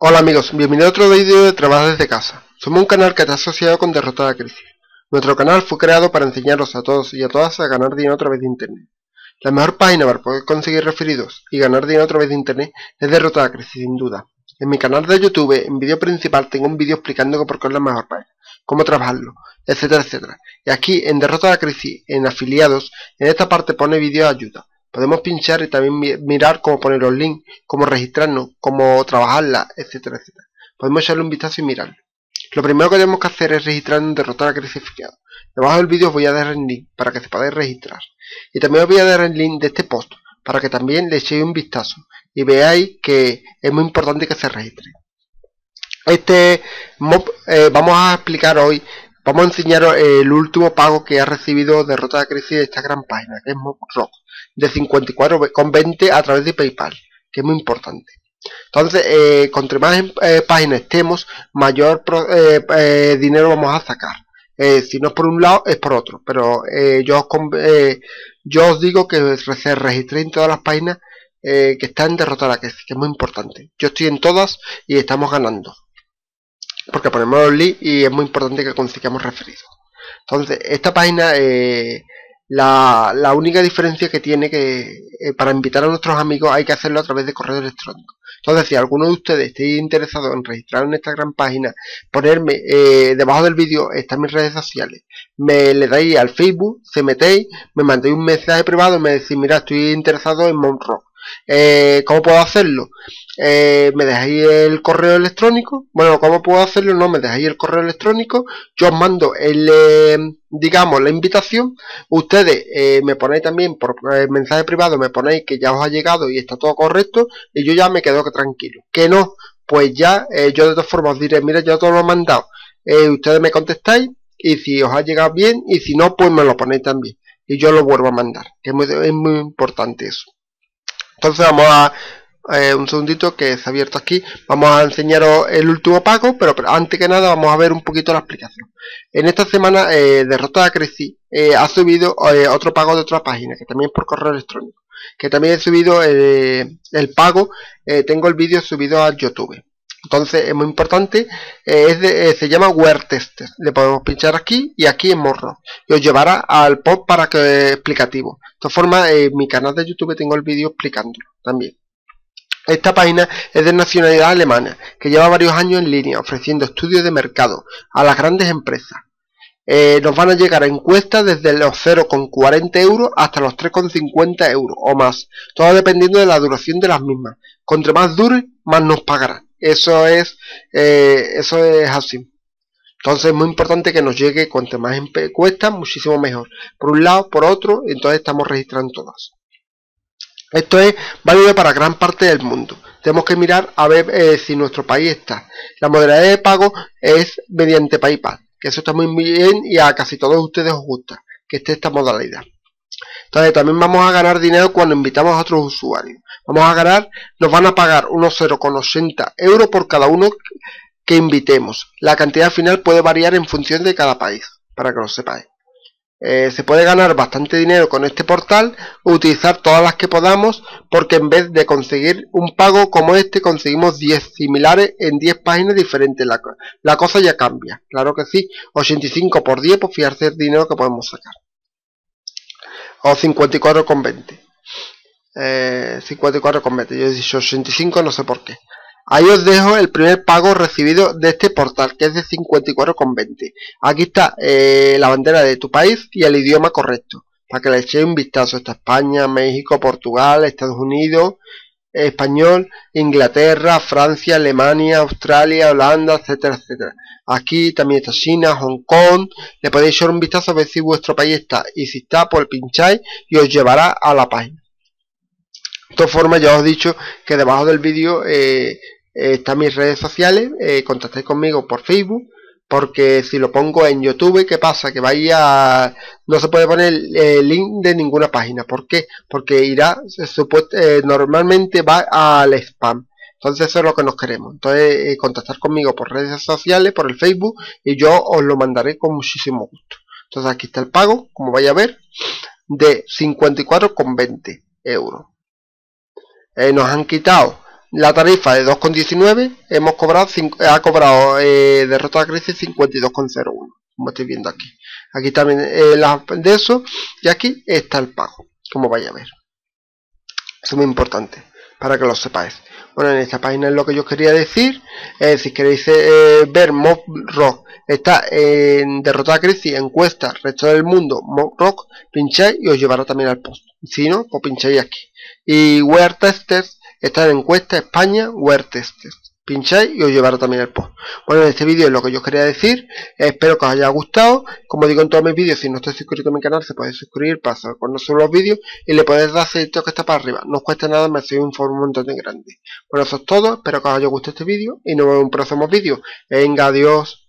Hola amigos, bienvenidos a otro vídeo de Trabajo desde casa. Somos un canal que está asociado con Derrotar la Crisis. Nuestro canal fue creado para enseñaros a todos y a todas a ganar dinero a través de internet. La mejor página para poder conseguir referidos y ganar dinero a través de internet es Derrotar la Crisis, sin duda. En mi canal de YouTube, en vídeo principal, tengo un vídeo explicando por qué es la mejor página, cómo trabajarlo, etcétera, etcétera. Y aquí, en Derrota la Crisis, en afiliados, en esta parte pone vídeo de ayuda. Podemos pinchar y también mirar cómo poner los links, cómo registrarnos, cómo trabajarla, etcétera, etcétera. Podemos echarle un vistazo y mirarlo. Lo primero que tenemos que hacer es registrarnos en derrotar a Crecificado. Debajo del vídeo os voy a dar el link para que se podáis registrar. Y también os voy a dar el link de este post para que también le echéis un vistazo y veáis que es muy importante que se registren. Este mob eh, vamos a explicar hoy, vamos a enseñaros el último pago que ha recibido Derrota de Crisis de esta gran página, que es Rock de 54,20 a través de PayPal, que es muy importante. Entonces, eh, contra más eh, páginas estemos, mayor eh, dinero vamos a sacar. si no es por un lado, es por otro. Pero yo, os, yo os digo que se registréis en todas las páginas que están derrotadas, que, que es muy importante. Yo estoy en todas y estamos ganando. Porque ponemos los links y es muy importante que consigamos referidos. Entonces, esta página la, la, única diferencia que tiene que eh, para invitar a nuestros amigos hay que hacerlo a través de correo electrónico. Entonces, si alguno de ustedes esté interesado en registrar en esta gran página, ponerme eh, debajo del vídeo están mis redes sociales. Me le dais al Facebook, se metéis, me mandéis un mensaje privado me decís, mira, estoy interesado en Monrock. Eh, ¿Cómo puedo hacerlo? Eh, me dejáis el correo electrónico. Bueno, ¿cómo puedo hacerlo? No, me dejáis el correo electrónico. Yo os mando el, eh, digamos, la invitación. Ustedes eh, me ponéis también por mensaje privado, me ponéis que ya os ha llegado y está todo correcto. Y yo ya me quedo tranquilo. Que no, pues ya yo de todas formas diré, mira, yo todo lo he mandado. ustedes me contestáis y si os ha llegado bien y si no, pues me lo ponéis también. Y yo lo vuelvo a mandar. Que es muy importante eso. Entonces vamos a eh, un segundito que ha abierto aquí. Vamos a enseñaros el último pago, pero, antes que nada vamos a ver un poquito la explicación. En esta semana eh, Derrota Creci eh, ha subido eh, otro pago de otra página, que también es por correo electrónico. Que también he subido el pago, tengo el vídeo subido a YouTube. Entonces es muy importante, se llama Tester. Le podemos pinchar aquí y aquí en morro. Y os llevará al post para que explicativo. De todas formas, en mi canal de YouTube tengo el vídeo explicándolo también. Esta página es de nacionalidad alemana, que lleva varios años en línea ofreciendo estudios de mercado a las grandes empresas. Eh, nos van a llegar a encuestas desde los 0,40 euros hasta los 3,50 euros o más, todo dependiendo de la duración de las mismas. Contra más dure, más nos pagarán. Eso es, eh, eso es así. Entonces es muy importante que nos llegue cuanto más encuestas, muchísimo mejor. Por un lado, por otro, entonces estamos registrando todas. Esto es válido para gran parte del mundo. Tenemos que mirar a ver eh, si nuestro país está. La modalidad de pago es mediante PayPal, que eso está muy bien y a casi todos ustedes os gusta que esté esta modalidad. Entonces también vamos a ganar dinero cuando invitamos a otros usuarios. Vamos a ganar, nos van a pagar unos 0,80 euros por cada uno que invitemos. La cantidad final puede variar en función de cada país, para que lo sepáis. Eh, se puede ganar bastante dinero con este portal, utilizar todas las que podamos, porque en vez de conseguir un pago como este, conseguimos 10 similares en 10 páginas diferentes. La, la cosa ya cambia, claro que sí. 85 por 10, pues fijarse el dinero que podemos sacar. O 54,20. Eh, 54,20. Yo he dicho 85, no sé por qué. Ahí os dejo el primer pago recibido de este portal, que es de 54,20. Aquí está eh, la bandera de tu país y el idioma correcto, para que le echéis un vistazo. Está España, México, Portugal, Estados Unidos, español, Inglaterra, Francia, Alemania, Australia, Holanda, etcétera, etcétera. Aquí también está China, Hong Kong. Le podéis echar un vistazo a ver si vuestro país está. Y si está, pues pincháis y os llevará a la página. De todas formas, ya os he dicho que debajo del vídeo eh, eh, están mis redes sociales, eh, contactéis conmigo por Facebook, porque si lo pongo en YouTube, ¿qué pasa? Que vaya, no se puede poner el link de ninguna página. ¿Por qué? Porque irá, eh, normalmente va al spam. Entonces eso es lo que nos queremos. Entonces contactar conmigo por redes sociales, por el Facebook, y yo os lo mandaré con muchísimo gusto. Entonces aquí está el pago, como vais a ver, de 54,20 euros. Nos han quitado la tarifa de 2,19 hemos cobrado ha cobrado eh, derrota de crisis 52,01 como estoy viendo aquí. Aquí también eh, de eso y aquí está el pago como vaya a ver. Eso es muy importante para que lo sepáis. Bueno en esta página es lo que yo quería decir eh, si queréis ver Mob Rock. Está en derrotada crisis encuesta resto del mundo Mob Rock pincháis y os llevará también al post. Si no pues pincháis aquí. Y Wear Testers está en encuesta España Wear Testers pincháis y os llevará también el post. Bueno, en este vídeo es lo que yo quería decir, espero que os haya gustado, como digo en todos mis vídeos, si no estáis suscrito a mi canal, se puede suscribir para saber cuando subo los vídeos y le podéis dar seguito que está para arriba, no os cuesta nada, me soy un un montón de grande. Bueno, eso es todo, espero que os haya gustado este vídeo y nos vemos en un próximo vídeo. Venga, adiós.